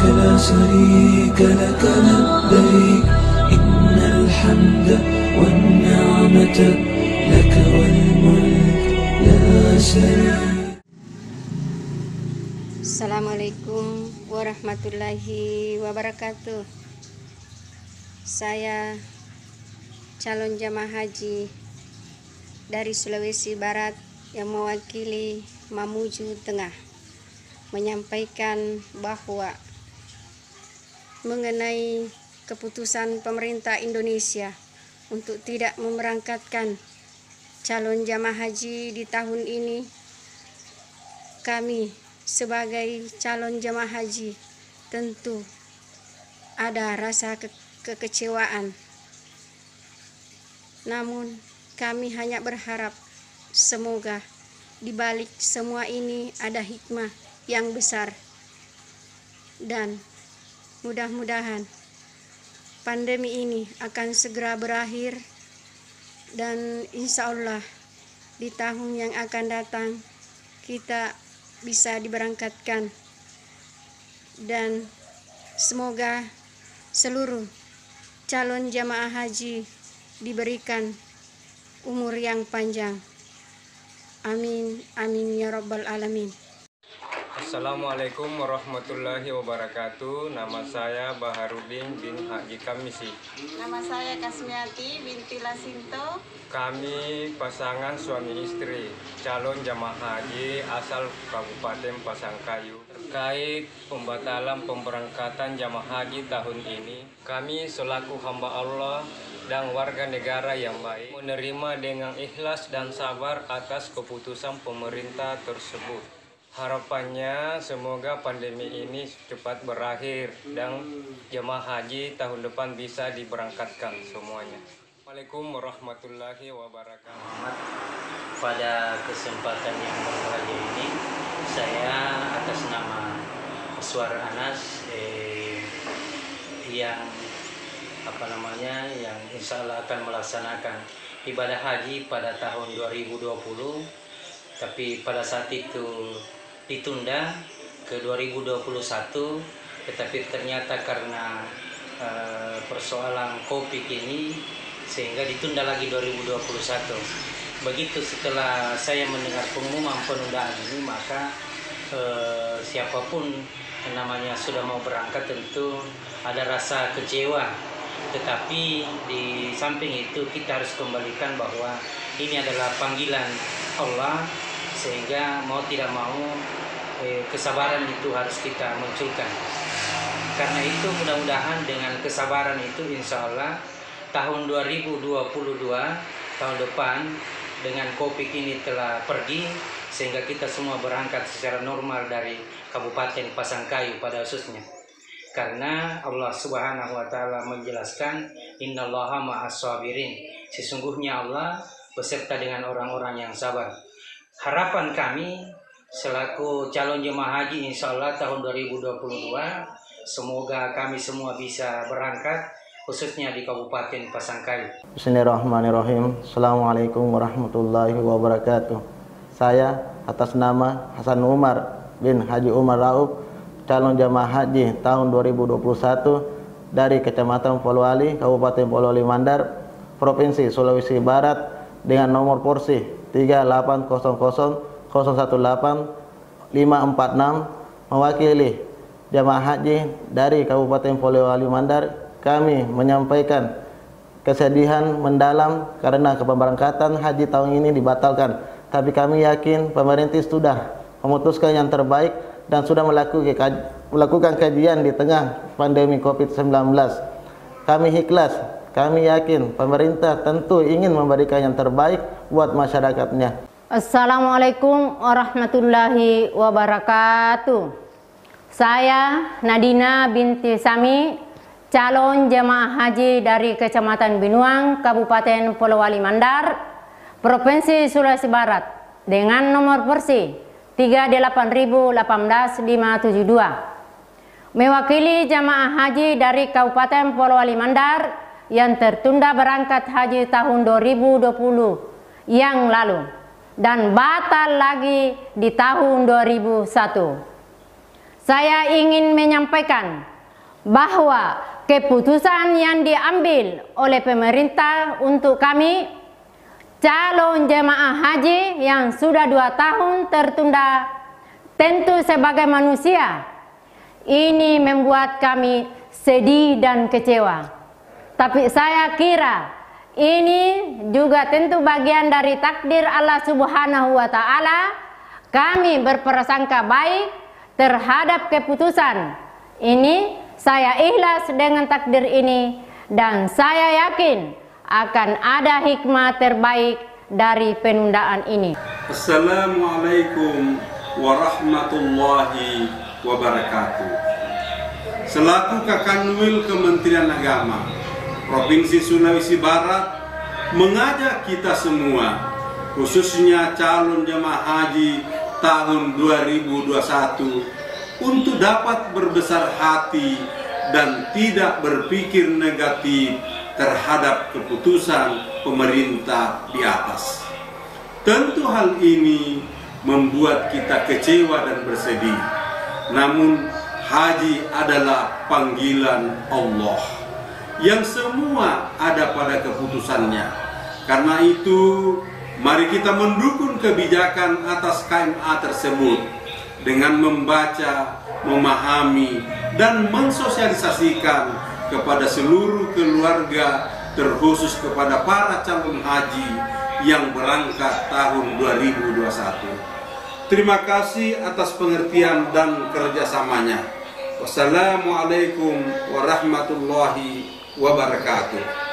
وحدك لا شريك لك لبيك إن الحمد والنعمة لك والملك لا شريك Assalamualaikum warahmatullahi wabarakatuh. Saya calon jamaah haji dari Sulawesi Barat yang mewakili Mamuju Tengah menyampaikan bahwa mengenai keputusan pemerintah Indonesia untuk tidak memberangkatkan calon jamaah haji di tahun ini kami sebagai calon jamaah haji tentu ada rasa ke kekecewaan. Namun kami hanya berharap semoga di balik semua ini ada hikmah yang besar dan mudah-mudahan pandemi ini akan segera berakhir dan insya Allah di tahun yang akan datang kita bisa diberangkatkan dan semoga seluruh calon jamaah haji diberikan umur yang panjang. Amin, amin ya rabbal alamin. Assalamualaikum warahmatullahi wabarakatuh. Nama saya Baharudin bin Haji Kamisi. Nama saya Kasmiati binti Lasinto. Kami pasangan suami istri, calon jamaah haji asal Kabupaten Pasangkayu. Terkait pembatalan pemberangkatan jamaah haji tahun ini, kami selaku hamba Allah dan warga negara yang baik menerima dengan ikhlas dan sabar atas keputusan pemerintah tersebut. Harapannya semoga pandemi ini cepat berakhir dan jemaah haji tahun depan bisa diberangkatkan semuanya. Assalamualaikum warahmatullahi wabarakatuh. Pada kesempatan yang berbahagia ini, saya atas nama Suara Anas eh, yang apa namanya yang insya Allah akan melaksanakan ibadah haji pada tahun 2020 tapi pada saat itu ditunda ke 2021 tetapi ternyata karena uh, persoalan covid ini sehingga ditunda lagi 2021 begitu setelah saya mendengar pengumuman penundaan ini maka uh, siapa pun yang namanya sudah mau berangkat tentu ada rasa kecewa. Tetapi di samping itu kita harus kembalikan bahwa ini adalah panggilan Allah sehingga mau tidak mau eh, kesabaran itu harus kita munculkan. Karena itu mudah-mudahan dengan kesabaran itu insya Allah tahun 2022 tahun depan dengan covid ini telah pergi sehingga kita semua berangkat secara normal dari Kabupaten Pasangkayu pada khususnya. Karena Allah Subhanahu wa taala menjelaskan innallaha ma'as sabirin sesungguhnya Allah beserta dengan orang-orang yang sabar harapan kami selaku calon jemaah haji insya Allah tahun 2022 semoga kami semua bisa berangkat khususnya di Kabupaten Pasangkayu. Bismillahirrahmanirrahim. Assalamualaikum warahmatullahi wabarakatuh. Saya atas nama Hasan Umar bin Haji Umar Raub, calon jamaah haji tahun 2021 dari Kecamatan Polowali, Kabupaten Polowali Mandar, Provinsi Sulawesi Barat dengan nomor porsi 3800018 546 mewakili jamaah haji dari Kabupaten Polewali Mandar kami menyampaikan kesedihan mendalam karena keberangkatan haji tahun ini dibatalkan. Tapi kami yakin pemerintah sudah memutuskan yang terbaik dan sudah melakukan melakukan kajian di tengah pandemi Covid-19 kami ikhlas kami yakin pemerintah tentu ingin memberikan yang terbaik buat masyarakatnya Assalamualaikum warahmatullahi wabarakatuh. Saya Nadina binti Sami, calon jemaah haji dari Kecamatan Binuang, Kabupaten Polowali Mandar, Provinsi Sulawesi Barat dengan nomor persi 38018-572. Mewakili jemaah haji dari Kabupaten Polowali Mandar yang tertunda berangkat haji tahun 2020 yang lalu dan batal lagi di tahun 2001. saya ingin menyampaikan bahwa keputusan yang diambil oleh pemerintah untuk kami calon jemaah haji yang sudah dua tahun tertunda tentu sebagai manusia ini membuat kami sedih dan kecewa tapi saya kira ini juga tentu bagian dari takdir Allah Subhanahu wa taala kami berprasangka baik terhadap keputusan ini saya ikhlas dengan takdir ini dan saya yakin akan ada hikmah terbaik dari penundaan ini. Assalamualaikum warahmatullahi wabarakatuh. Selaku Kakanwil Kementerian Agama Provinsi Sulawesi Barat mengajak kita semua khususnya calon jemaah haji tahun 2021 untuk dapat berbesar hati dan tidak berpikir negatif terhadap keputusan pemerintah di atas. Tentu hal ini membuat kita kecewa dan bersedih. Namun haji adalah panggilan Allah yang semua ada pada keputusannya. Karena itu Mari kita mendukung kebijakan atas KMA tersebut dengan membaca, memahami, dan mensosialisasikan kepada seluruh keluarga terkhusus kepada para calon haji yang berangkat tahun 2021. Terima kasih atas pengertian dan kerjasamanya. Wassalamualaikum warahmatullahi wabarakatuh.